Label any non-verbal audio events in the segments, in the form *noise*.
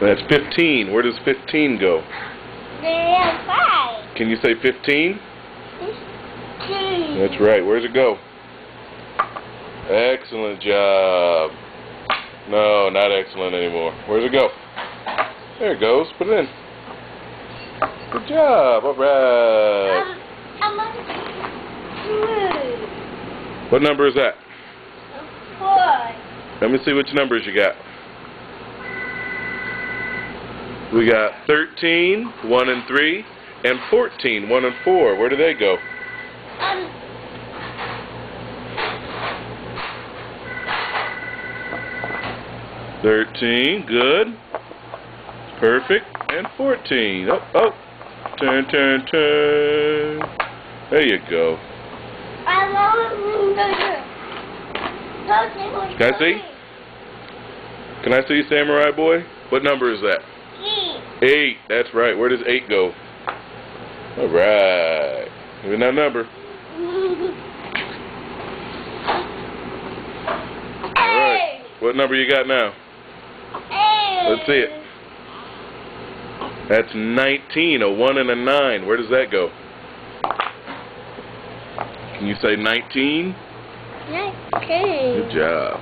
That's 15. Where does 15 go? There's five. Can you say 15? Two. That's right. Where's it go? Excellent job. No, not excellent anymore. Where's it go? There it goes. Put it in. Good job. All right. Um. What number is that? Four. Let me see which numbers you got. We got 13, 1 and 3, and 14, 1 and 4. Where do they go? Um, 13, good. Perfect. And 14. Oh, oh. Turn, turn, turn. There you go. Can I see? Can I see Samurai Boy? What number is that? Eight. That's right. Where does 8 go? All right. Give me that number. All right. What number you got now? Eight. Let's see it. That's 19, a 1 and a 9. Where does that go? Can you say 19? Nineteen. Good job.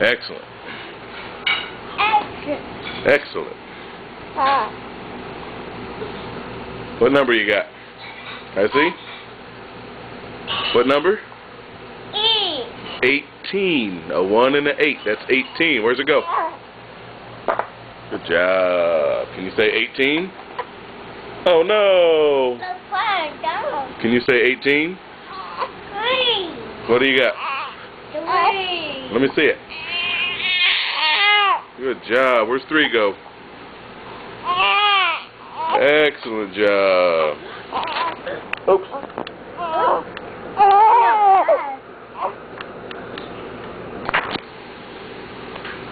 Excellent. Excellent. Excellent. What number you got? I see. What number? Eight. 18. A 1 and an 8. That's 18. Where's it go? Good job. Can you say 18? Oh no. The fire down. Can you say 18? Three. What do you got? Three. Let me see it. Good job. Where's 3 go? Excellent job. Oops.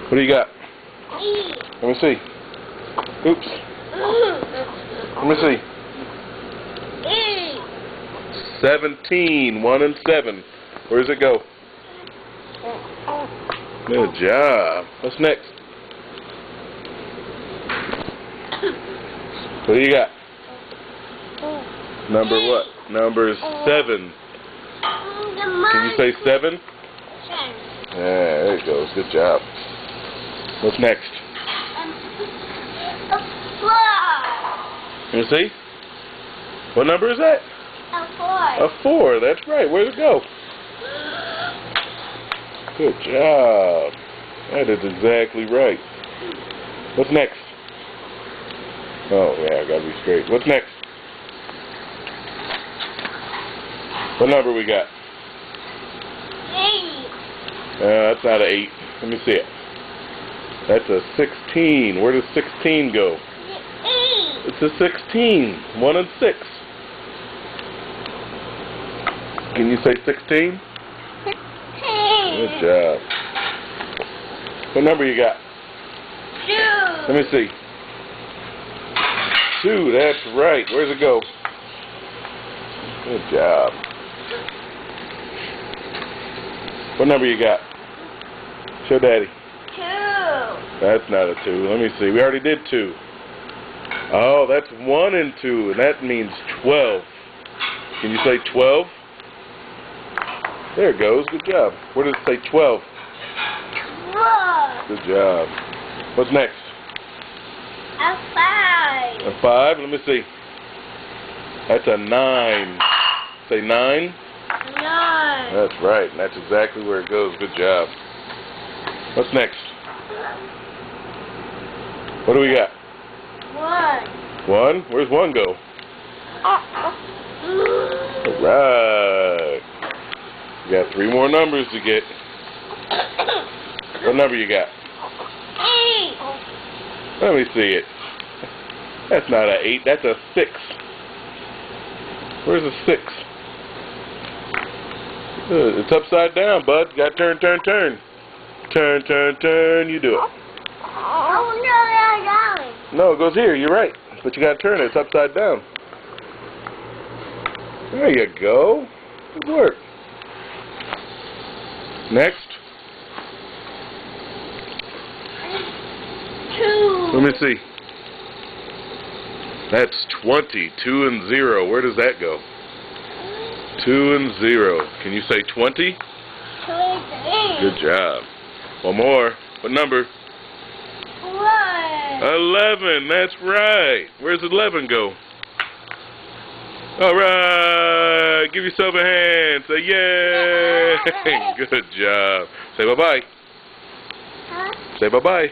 What do you got? Let me see. Oops. Let me see. 17. 1 and 7. Where does it go? Good job. What's next? What do you got? Number what? Number 7. Can you say 7? Yeah, there it goes. Good job. What's next? Me see. What number is that? A 4. That's right. Where'd it go? Good job. That is exactly right. What's next? Oh, yeah, I gotta be straight. What's next? What number we got? Uh, that's not an 8. Let me see it. That's a 16. Where does 16 go? Eight. It's a 16. 1 and 6. Can you say 16? Good job. What number you got? Two. Let me see. 2. That's right. Where's it go? Good job. What number you got? Show Daddy. Two. That's not a 2. Let me see. We already did 2. Oh, that's 1 and 2, and that means 12. Can you say 12? There it goes. Good job. Where does it say 12? Twelve. Good job. What's next? A 5? Let me see. That's a 9. Say 9? Nine. That's right. and That's exactly where it goes. Good job. What's next? What do we got? One? One? Where's one go? Alright. You got three more numbers to get. What number you got? Eight. Let me see it. That's not a 8, that's a 6. Where's a 6? Uh, It's upside down, bud. You got turn, turn, turn. Turn, turn, turn. You do it. Oh, No, got it No, goes here. You're right. But you got to turn it. It's upside down. There you go. Good work. Next. Two. Let me see. That's 20. 2 and 0. Where does that go? 2 and 0. Can you say 20? 23. Good job. One more. What number? One. 11. That's right. Where's 11 go? All right. Give yourself a hand. Say yay. *laughs* Good job. Say bye-bye. Huh? Say bye-bye.